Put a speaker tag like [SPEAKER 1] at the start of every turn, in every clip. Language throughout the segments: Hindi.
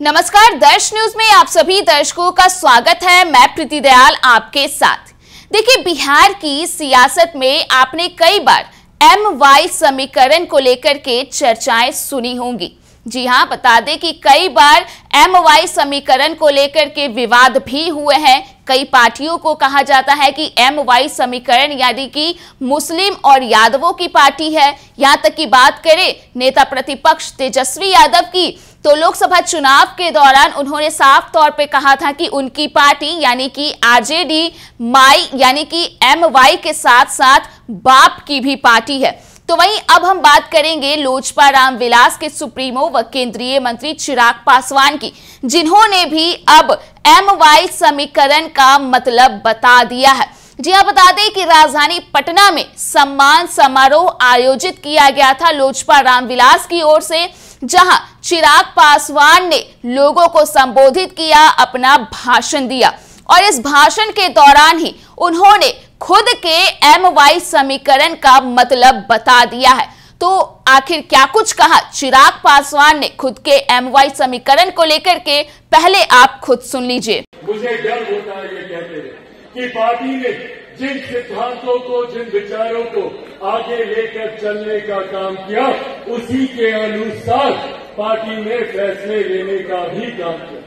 [SPEAKER 1] नमस्कार, दर्श न्यूज़ में आप सभी दर्शकों का स्वागत है। मैं प्रीति दयाल आपके साथ। देखिए, बिहार की सियासत में आपने कई बार एम वाई समीकरण को लेकर के चर्चाएँ सुनी होंगी। जी हाँ, बता दें कि कई बार एम वाई समीकरण को लेकर के विवाद भी हुए हैं। कई पार्टियों को कहा जाता है कि एम वाई समीकरण यानी कि मुस्लिम और यादवों की पार्टी है। यहाँ तक की बात करें, नेता प्रतिपक्ष तेजस्वी यादव की तो लोकसभा चुनाव के दौरान उन्होंने साफ़ तौर पे कहा था कि उनकी पार्टी, यानी कि आरजेडी, माई, यानी कि एम वाई के साथ साथ बाप की भी पार्टी है। तो वहीं अब हम बात करेंगे लोजपा राम विलास के सुप्रीमो व केंद्रीय मंत्री चिराग पासवान की, जिन्होंने भी अब एम वाई समीकरण का मतलब बता दिया है। जी आप बता दें कि राजधानी पटना में सम्मान समारोह आयोजित किया गया था। लोजपा रामविलास की ओर से जहाँ चिराग पासवान ने लोगों को संबोधित किया, अपना भाषण दिया। और इस भाषण के दौरान ही उन्होंने खुद के एम वाई समीकरण का मतलब बता दिया है। तो आखिर क्या कुछ कहा? चिराग पासवान ने खुद के एम वाई समीकरण को लेकर के पहले आप खुद सुन लीजिए।
[SPEAKER 2] मुझे डर होता है, ये कहते हैं, कि पार्टी ने जिन सिद्धांतों को, जिन विचारों को आगे लेकर चलने का काम किया, उसी के अनुसार पार्टी ने फैसले लेने का भी काम किया।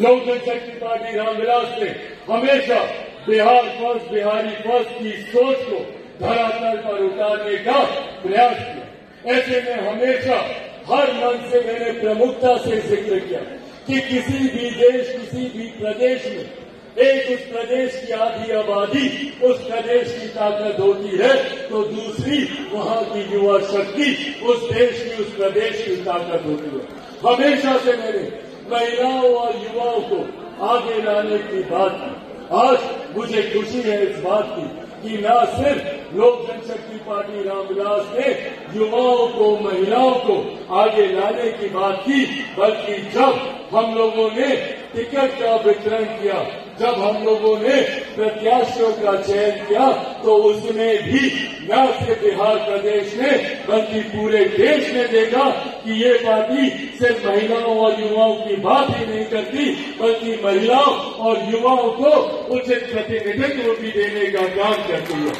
[SPEAKER 2] लोक जनशक्ति पार्टी रामविलास ने हमेशा बिहार फ़र्स्ट, बिहारी फ़र्स्ट की सोच को धरातल पर उतारने का प्रयास किया। ऐसे में हमेशा हर मन से मैंने प्रमुखता से ज़िक्र किया कि किसी भी देश, किसी भी प्रदेश में एक उस प्रदेश की आधी आबादी उस प्रदेश की ताकत होती है तो दूसरी वहाँ की युवा शक्ति उस देश की, उस प्रदेश की ताकत होती है। हमेशा से मैंने महिलाओं और युवाओं को आगे लाने की बात की। आज मुझे खुशी है इस बात की कि न सिर्फ़ लोक जनशक्ति पार्टी रामविलास ने युवाओं को, महिलाओं को आगे लाने की बात की, बल्कि जब हम लोगों ने टिकट का वितरण किया जब हम लोगों ने प्रत्याशियों का चयन किया तो उसमें भी न सिर्फ़ बिहार प्रदेश ने बल्कि पूरे देश ने देखा कि ये पार्टी सिर्फ़ महिलाओं और युवाओं की बात ही नहीं करती, बल्कि महिलाओं और युवाओं को उचित प्रतिनिधित्व भी देने का काम करती है।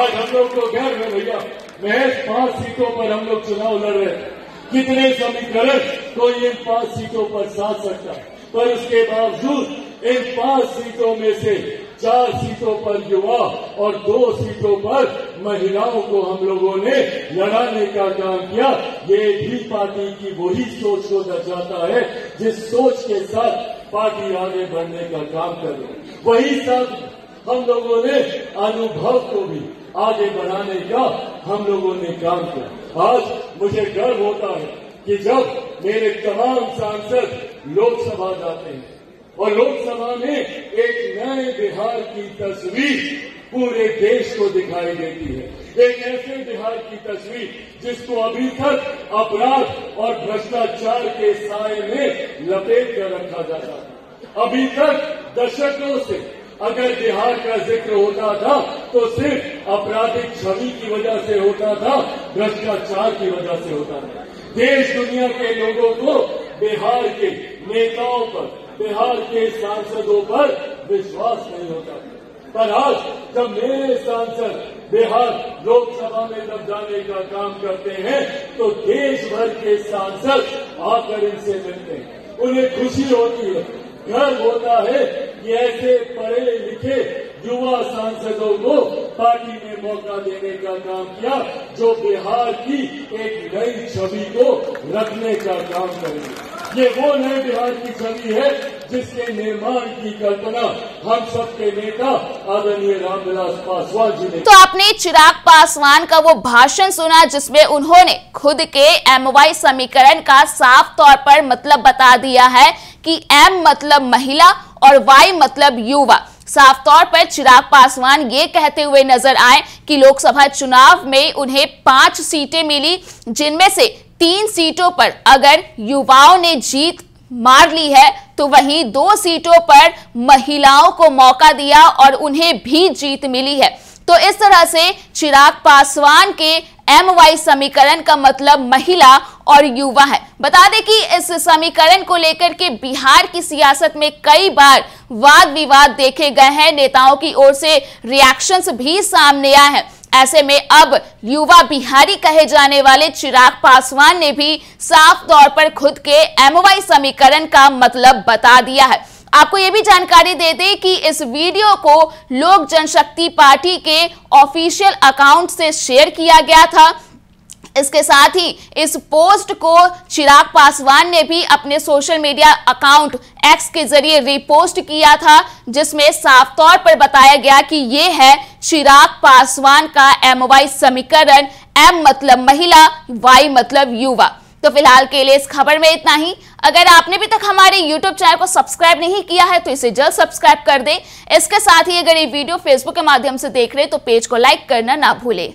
[SPEAKER 2] आज हम लोग को गर्व है भैया महज पाँच सीटों पर हम लोग चुनाव लड़ रहे हैं। कितने समीकरण कोई इन पाँच सीटों पर साथ सकता है? पर उसके बावजूद इन पाँच सीटों में से चार सीटों पर युवा और दो सीटों पर महिलाओं को हम लोगों ने लड़ाने का काम किया। ये भी पार्टी की वही सोच को दर्शाता है जिस सोच के साथ पार्टी आगे बढ़ने का काम कर रही वही साथ हम लोगों ने अनुभव को भी आगे बढ़ाने का हम लोगों ने काम किया। आज मुझे गर्व होता है कि जब मेरे तमाम सांसद लोकसभा जाते हैं और लोकसभा में एक नए बिहार की तस्वीर पूरे देश को दिखाई देती है। एक ऐसे बिहार की तस्वीर जिसको अभी तक अपराध और भ्रष्टाचार के साय में लपेट कर रखा जाता था। अभी तक दशकों से अगर बिहार का ज़िक्र होता था तो सिर्फ़ आपराधिक छवि की वजह से होता था, भ्रष्टाचार की वजह से होता था। देश दुनिया के लोगों को बिहार के नेताओं पर बिहार के सांसदों पर विश्वास नहीं होता। पर आज जब मेरे सांसद बिहार लोकसभा में जब जाने का काम करते हैं तो देश भर के सांसद आकर इनसे मिलते हैं। उन्हें खुशी होती है, गर्व होता है कि ऐसे पढ़े लिखे युवा सांसदों को पार्टी ने मौका देने का काम किया, जो बिहार की एक नई छवि को रखने का काम करेंगे। ये वो नए बिहार की छवि है जिसके निर्माण की कल्पना हम सबके नेता आदरणीय रामविलास पासवान जी ने
[SPEAKER 1] तो आपने चिराग पासवान का वो भाषण सुना जिसमें उन्होंने खुद के एमवाई समीकरण का साफ़ तौर पर मतलब बता दिया है कि एम मतलब महिला और वाई मतलब युवा। साफ़ तौर पर चिराग पासवान ये कहते हुए नज़र आए कि लोकसभा चुनाव में उन्हें पाँच सीटें मिली, जिनमें से तीन सीटों पर अगर युवाओं ने जीत मार ली है तो वहीं दो सीटों पर महिलाओं को मौका दिया और उन्हें भी जीत मिली है। तो इस तरह से चिराग पासवान के एम वाई समीकरण का मतलब महिला और युवा है। बता दें कि इस समीकरण को लेकर के बिहार की सियासत में कई बार वाद विवाद देखे गए हैं। नेताओं की ओर से रिएक्शंस भी सामने आए हैं। ऐसे में अब युवा बिहारी कहे जाने वाले चिराग पासवान ने भी साफ़ तौर पर खुद के एमओवाई समीकरण का मतलब बता दिया है। आपको यह भी जानकारी दे दें कि इस वीडियो को लोक जनशक्ति पार्टी के ऑफिशियल अकाउंट से शेयर किया गया था। इसके साथ ही इस पोस्ट को चिराग पासवान ने भी अपने सोशल मीडिया अकाउंट एक्स के ज़रिए रिपोस्ट किया था, जिसमें साफ़ तौर पर बताया गया कि यह है चिराग पासवान का एम वाई समीकरण एम मतलब महिला वाई मतलब युवा। तो फ़िलहाल के लिए इस खबर में इतना ही। अगर आपने अभी तक हमारे YouTube चैनल को सब्सक्राइब नहीं किया है तो इसे जल्द सब्सक्राइब कर दें। इसके साथ ही अगर ये वीडियो फेसबुक के माध्यम से देख रहे तो पेज को लाइक करना ना भूलें।